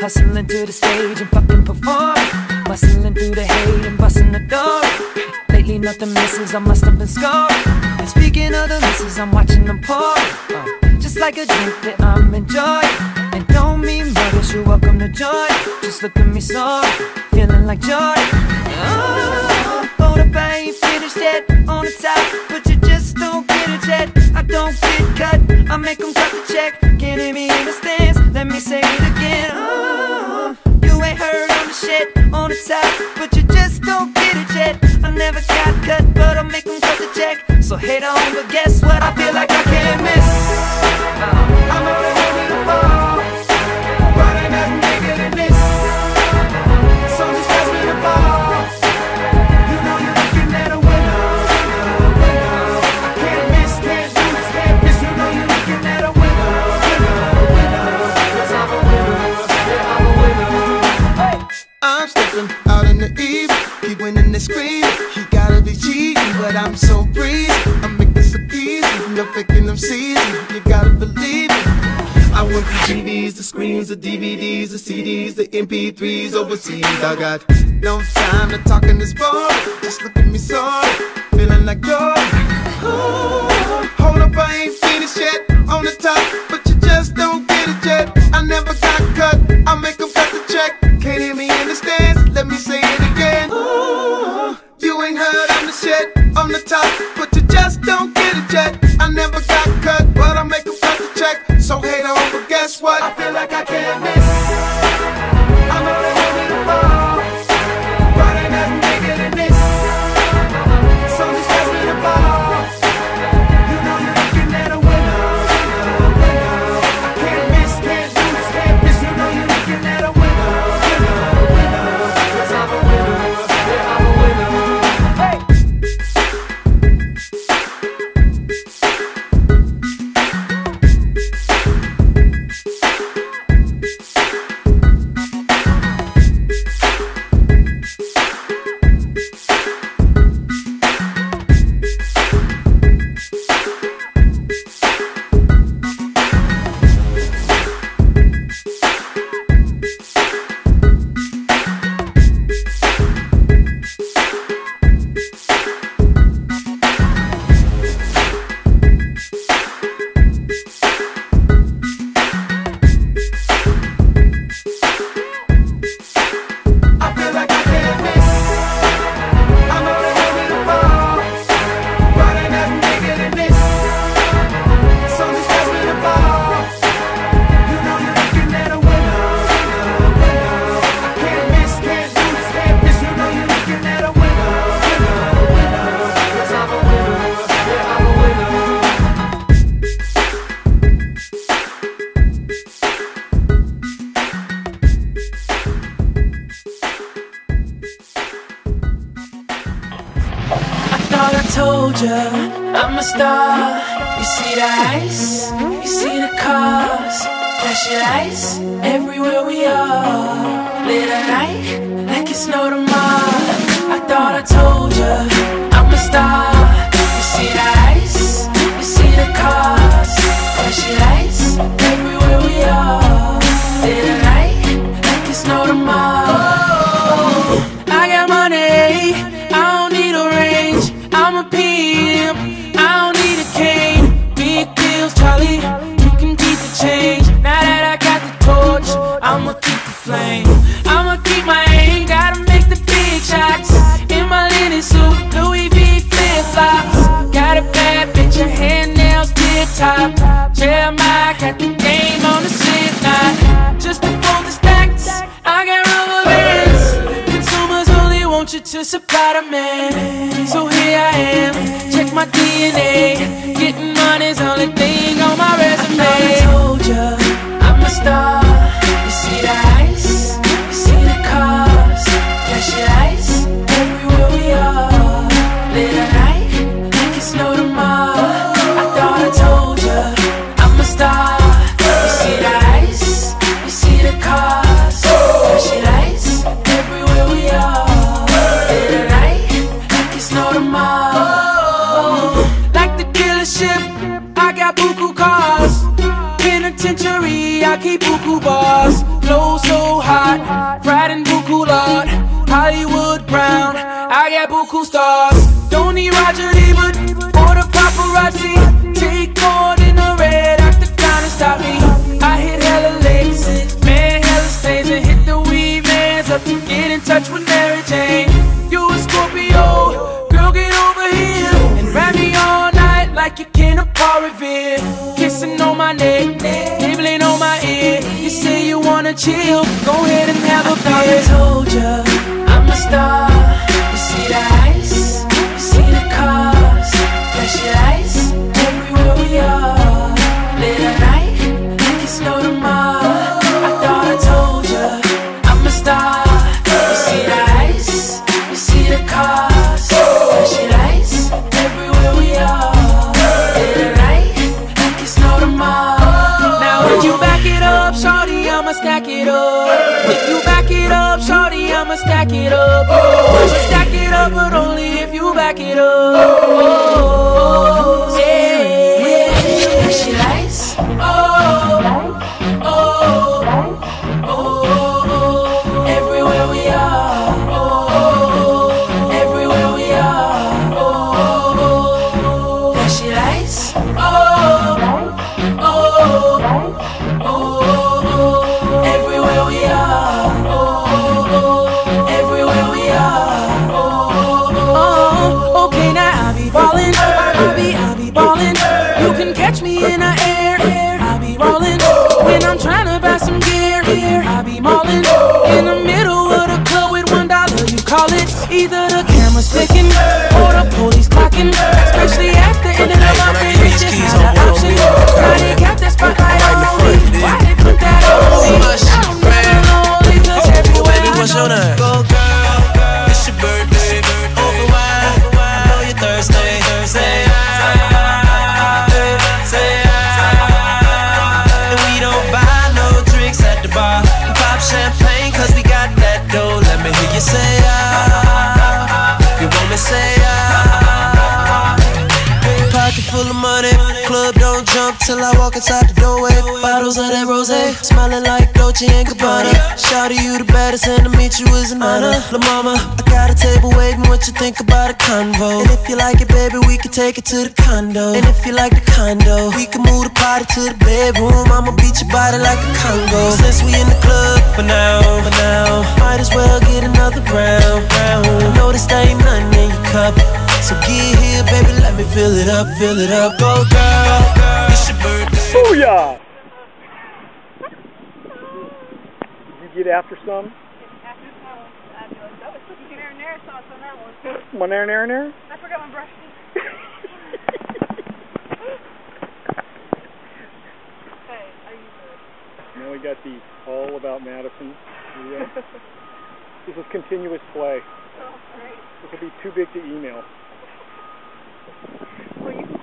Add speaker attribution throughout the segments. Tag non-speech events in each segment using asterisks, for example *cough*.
Speaker 1: Hustling to the stage and fucking performing. Bustling through the hay and busting the door. Lately nothing misses, I must have been scoring. And speaking of the misses, I'm watching them pour. Uh, just like a drink that I'm enjoying. And don't mean brothers, you're welcome to join. Just look at me sorry, feeling like joy. Oh, oh hold up, I ain't finished yet on the top, but you just don't get it yet. I don't get cut, I make them cut the check. Can't hear me in the stands, let me say it again. Oh, don't get it yet I never got cut, but I'm making such a check. So hate on, but guess what? I feel like I can't miss. The
Speaker 2: MP3s overseas. I got no time to talk in this bar. Just look at me, sorry. Feeling like you your eyes, you
Speaker 3: see the cars. Flash your lights everywhere we are. Lit a night like it's no tomorrow. I thought I told you I'm a star. You see the ice, you see the cars. Flash your lights everywhere we are. Lit a night like it's no tomorrow. Oh, I got money. time. Chill, go ahead and have a beer. I told ya, but only if you back it up. The camera's
Speaker 4: till I walk inside the doorway. Bottles of that rose, smelling like Dolce and Gabbana. Shout to you the baddest, and to meet you is an honor. La mama, I got a table waiting. What you think about a convo? And if you like it, baby, we can take it to the condo. And if you like the condo, we can move the party to the bedroom. I'ma beat your body like a Congo. Since we in the club for now, for now, might as well get another round. round. Notice there ain't nothing in your cup. So get here, baby, let me fill it up, fill it up. Go, girl, it's your birthday.
Speaker 5: Booyah! Did you get after some?
Speaker 6: Marinara sauce on that one. I forgot my brush. Hey, are you good?
Speaker 5: Now we got the All About Madison video. *laughs* this is continuous play.
Speaker 6: Oh, great.
Speaker 5: This will be too big to email.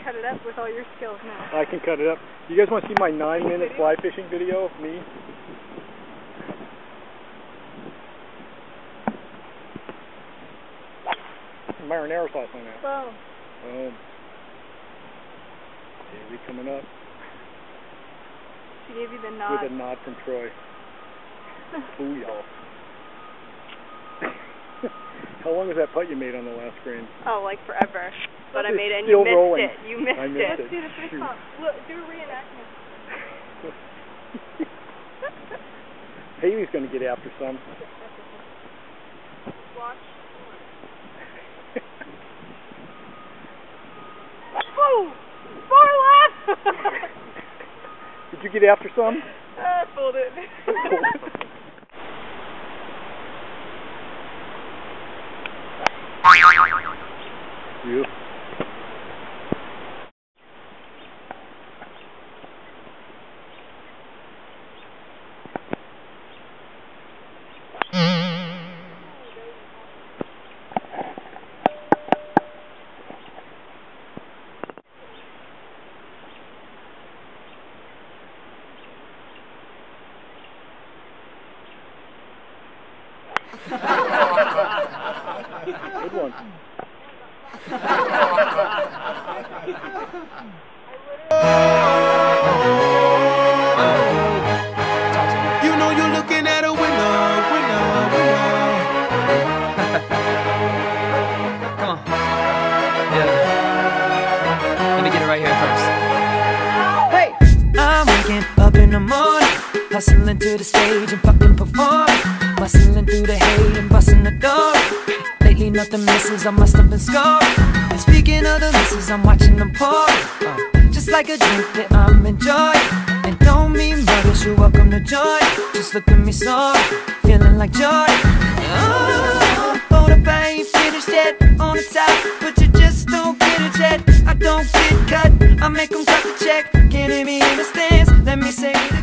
Speaker 6: Cut it up with all your skills now.
Speaker 5: I can cut it up. You guys want to see my nine minute fly fishing video of me? Marinara sauce on that.
Speaker 6: Boom.
Speaker 5: Boom. Daisy coming up
Speaker 6: She gave you the nod.
Speaker 5: with a nod from Troy. *laughs* Ooh, y'all. *laughs* How long was that putt you made on the last green?
Speaker 6: oh, like forever. But I made it and you missed
Speaker 5: rolling.
Speaker 6: it. You missed
Speaker 5: I missed
Speaker 6: it.
Speaker 5: it.
Speaker 6: Do the three
Speaker 5: Shoot.
Speaker 6: pump. Look, do a reenactment. *laughs* *laughs*
Speaker 5: Haley's going to get after some.
Speaker 6: Watch. Woo! Four left!
Speaker 5: Did you get after some? *laughs*
Speaker 6: Ah, fooled it.
Speaker 5: you. Good one.
Speaker 2: You know you're looking at a winner, winner, winner.
Speaker 7: Come on. Yeah. Let me get it right here first.
Speaker 1: Hey! I'm waking up in the morning, hustling to the stage and fucking performing. Bustling through the hate and busting the door. Lately nothing misses, I must have been scored. And speaking of the misses, I'm watching them pour. Uh, just like a drink that I'm enjoying. And don't mean much, you're welcome to join. Just look at me so, feeling like joy. Oh, up, I ain't finished yet on the top, but you just don't get it yet. I don't get cut, I make 'em cut the check. Can't hear me in the stands, let me say